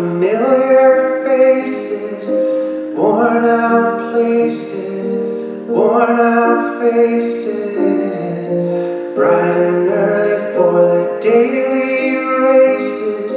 Unfamiliar faces, worn out places, worn out faces, bright and early for the daily races,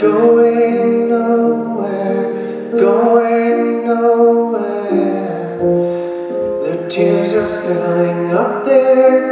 going nowhere, going nowhere. Their tears are filling up their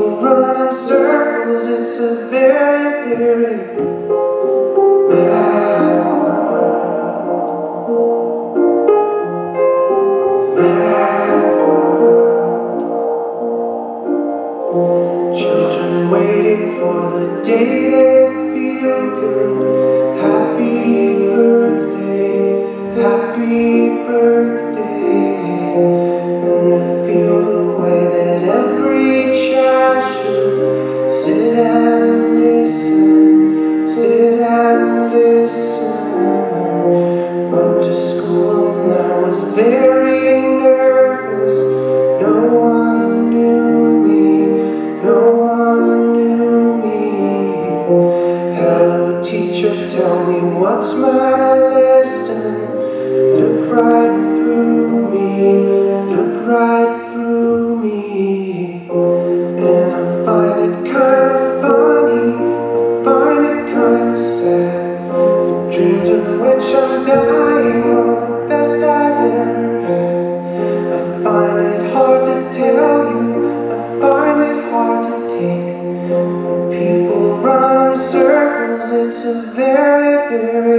run in circles, it's a very, very bad Children waiting for the day they feel good. Happy birthday, happy birthday. teacher, tell me what's my lesson. Look right through me, look right through me. And I find it kind of funny, I find it kind of sad. The which I'm dying. a very, very